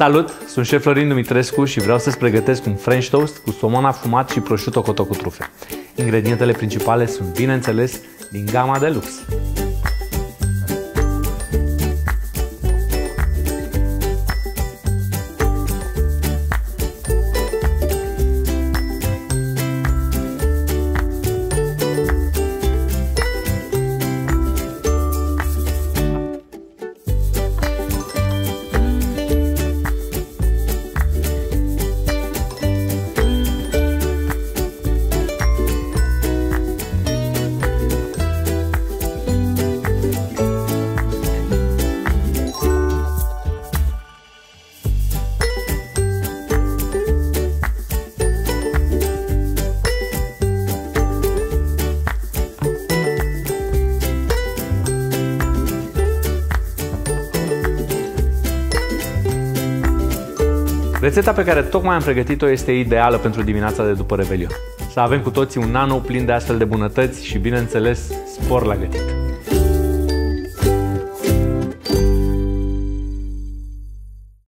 Salut, sunt șef Florin Dumitrescu și vreau să-ți pregătesc un French toast cu somon afumat și prosciutto cotto cu trufe. Ingredientele principale sunt, bineînțeles, din gama de lux. Rețeta pe care tocmai am pregătit-o este ideală pentru dimineața de după Revelion. Să avem cu toții un nano plin de astfel de bunătăți și, bineînțeles, spor la gătit.